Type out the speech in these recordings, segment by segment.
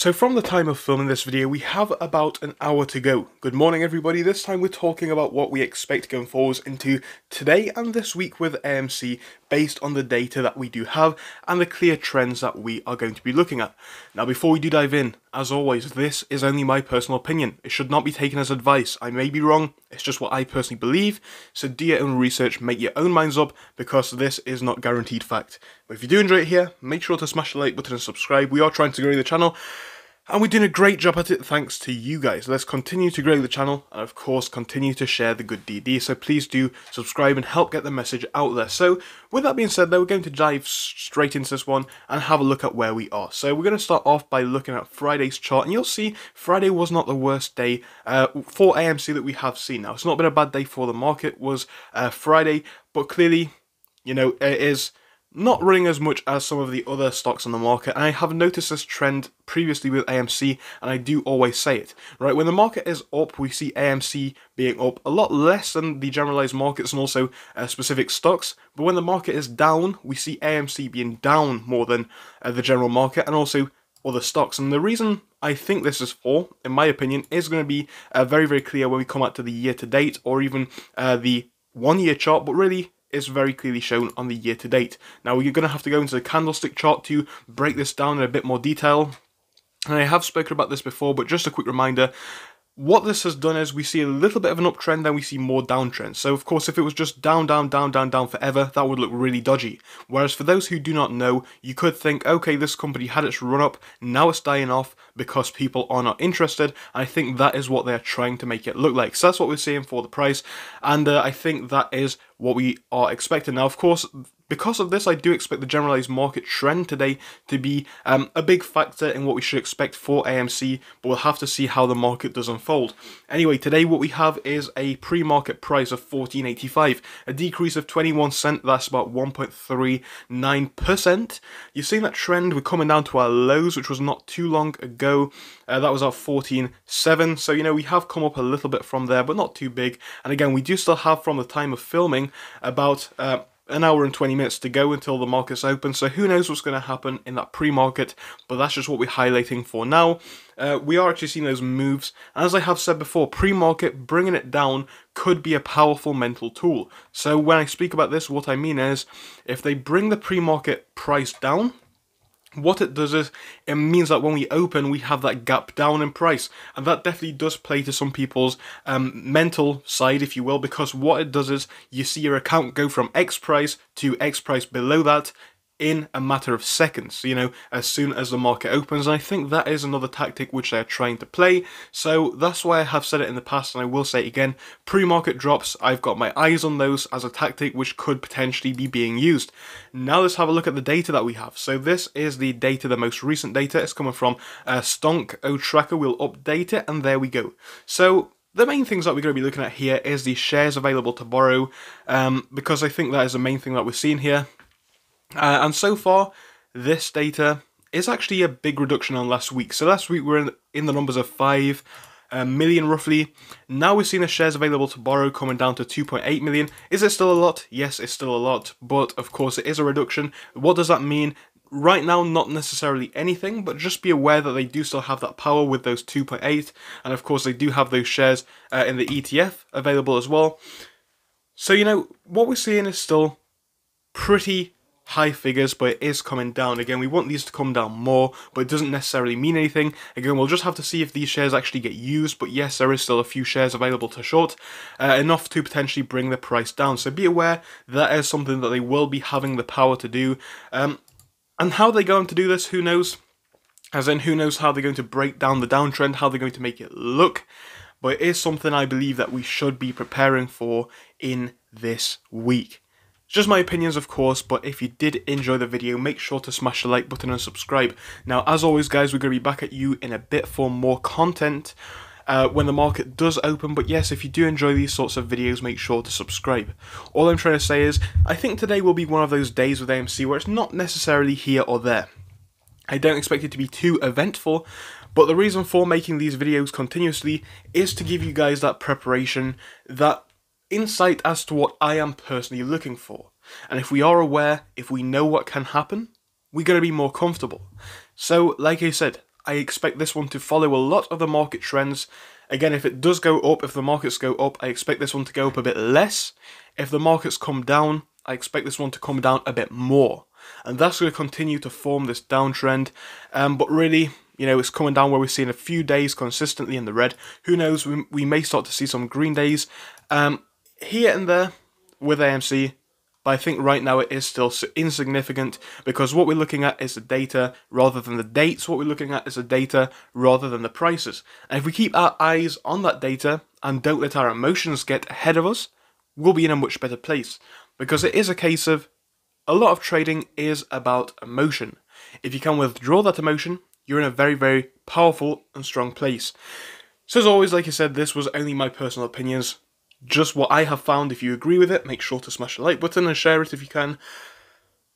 So from the time of filming this video, we have about an hour to go. Good morning everybody, this time we're talking about what we expect going forwards into today and this week with AMC based on the data that we do have and the clear trends that we are going to be looking at. Now before we do dive in, as always, this is only my personal opinion. It should not be taken as advice. I may be wrong, it's just what I personally believe, so do your own research, make your own minds up, because this is not guaranteed fact. But if you do enjoy it here, make sure to smash the like button and subscribe. We are trying to grow the channel, and we're doing a great job at it thanks to you guys. Let's continue to grow the channel and of course continue to share the good DD. So please do subscribe and help get the message out there. So with that being said though, we're going to dive straight into this one and have a look at where we are. So we're going to start off by looking at Friday's chart and you'll see Friday was not the worst day uh, for AMC that we have seen. Now it's not been a bad day for the market was uh, Friday, but clearly, you know, it is not running as much as some of the other stocks on the market and I have noticed this trend previously with AMC and I do always say it right? When the market is up we see AMC being up a lot less than the generalized markets and also uh, specific stocks but when the market is down we see AMC being down more than uh, the general market and also other stocks and the reason I think this is for in my opinion is going to be uh, very very clear when we come out to the year to date or even uh, the one year chart but really is very clearly shown on the year to date. Now you're going to have to go into the candlestick chart to break this down in a bit more detail. And I have spoken about this before, but just a quick reminder, what this has done is we see a little bit of an uptrend, then we see more downtrends. So of course, if it was just down, down, down, down, down forever, that would look really dodgy. Whereas for those who do not know, you could think, okay, this company had its run up, now it's dying off because people are not interested. I think that is what they're trying to make it look like. So that's what we're seeing for the price, and uh, I think that is what we are expecting. Now, of course, because of this, I do expect the generalized market trend today to be um, a big factor in what we should expect for AMC, but we'll have to see how the market does unfold. Anyway, today what we have is a pre-market price of 14.85, a decrease of 21 cent, that's about 1.39%. You're seeing that trend, we're coming down to our lows, which was not too long ago. Uh, that was at 14.7, so you know, we have come up a little bit from there, but not too big. And again, we do still have from the time of filming about uh, an hour and 20 minutes to go until the market's open, so who knows what's going to happen in that pre-market, but that's just what we're highlighting for now. Uh, we are actually seeing those moves, as I have said before, pre-market, bringing it down could be a powerful mental tool. So when I speak about this, what I mean is, if they bring the pre-market price down, what it does is it means that when we open we have that gap down in price. And that definitely does play to some people's um, mental side if you will because what it does is you see your account go from x price to x price below that in a matter of seconds, you know, as soon as the market opens. And I think that is another tactic which they're trying to play. So that's why I have said it in the past, and I will say it again pre market drops, I've got my eyes on those as a tactic which could potentially be being used. Now let's have a look at the data that we have. So this is the data, the most recent data. It's coming from uh, Stonk O Tracker. We'll update it, and there we go. So the main things that we're going to be looking at here is the shares available to borrow, um, because I think that is the main thing that we're seeing here. Uh, and so far, this data is actually a big reduction on last week. So last week we were in, in the numbers of 5 uh, roughly. Now we've seen the shares available to borrow coming down to 2.8 million. Is it still a lot? Yes, it's still a lot, but of course it is a reduction. What does that mean? Right now, not necessarily anything, but just be aware that they do still have that power with those 2.8, and of course they do have those shares uh, in the ETF available as well. So, you know, what we're seeing is still pretty high figures, but it is coming down. Again, we want these to come down more, but it doesn't necessarily mean anything. Again, we'll just have to see if these shares actually get used, but yes, there is still a few shares available to short, uh, enough to potentially bring the price down. So be aware that is something that they will be having the power to do. Um, and how they're going to do this, who knows? As in, who knows how they're going to break down the downtrend, how they're going to make it look. But it is something I believe that we should be preparing for in this week. Just my opinions, of course, but if you did enjoy the video, make sure to smash the like button and subscribe. Now, as always, guys, we're going to be back at you in a bit for more content uh, when the market does open. But yes, if you do enjoy these sorts of videos, make sure to subscribe. All I'm trying to say is, I think today will be one of those days with AMC where it's not necessarily here or there. I don't expect it to be too eventful, but the reason for making these videos continuously is to give you guys that preparation, that insight as to what I am personally looking for. And if we are aware, if we know what can happen, we're going to be more comfortable. So, like I said, I expect this one to follow a lot of the market trends. Again, if it does go up, if the markets go up, I expect this one to go up a bit less. If the markets come down, I expect this one to come down a bit more. And that's going to continue to form this downtrend. Um, but really, you know, it's coming down where we've seen a few days consistently in the red. Who knows, we, we may start to see some green days um, here and there with AMC. But I think right now it is still insignificant because what we're looking at is the data rather than the dates. What we're looking at is the data rather than the prices. And if we keep our eyes on that data and don't let our emotions get ahead of us, we'll be in a much better place. Because it is a case of a lot of trading is about emotion. If you can withdraw that emotion, you're in a very, very powerful and strong place. So as always, like I said, this was only my personal opinions just what I have found. If you agree with it, make sure to smash the like button and share it if you can.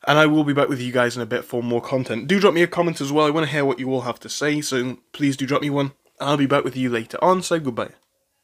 And I will be back with you guys in a bit for more content. Do drop me a comment as well. I want to hear what you all have to say, so please do drop me one. I'll be back with you later on, so goodbye.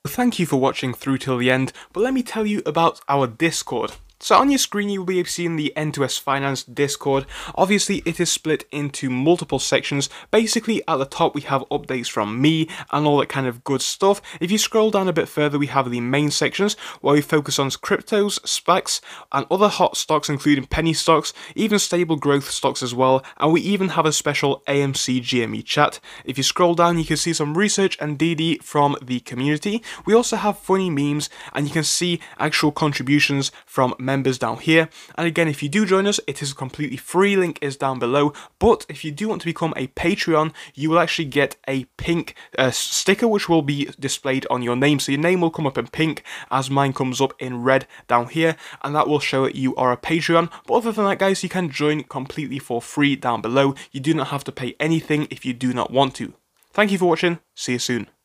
Thank you for watching through till the end, but let me tell you about our Discord. So on your screen you will be seeing the N2S Finance Discord. Obviously it is split into multiple sections. Basically at the top we have updates from me and all that kind of good stuff. If you scroll down a bit further we have the main sections where we focus on cryptos, SPACs and other hot stocks including penny stocks, even stable growth stocks as well and we even have a special AMC GME chat. If you scroll down you can see some research and DD from the community. We also have funny memes and you can see actual contributions from members down here. And again, if you do join us, it is completely free, link is down below. But if you do want to become a Patreon, you will actually get a pink uh, sticker which will be displayed on your name. So your name will come up in pink as mine comes up in red down here. And that will show that you are a Patreon. But other than that, guys, you can join completely for free down below. You do not have to pay anything if you do not want to. Thank you for watching. See you soon.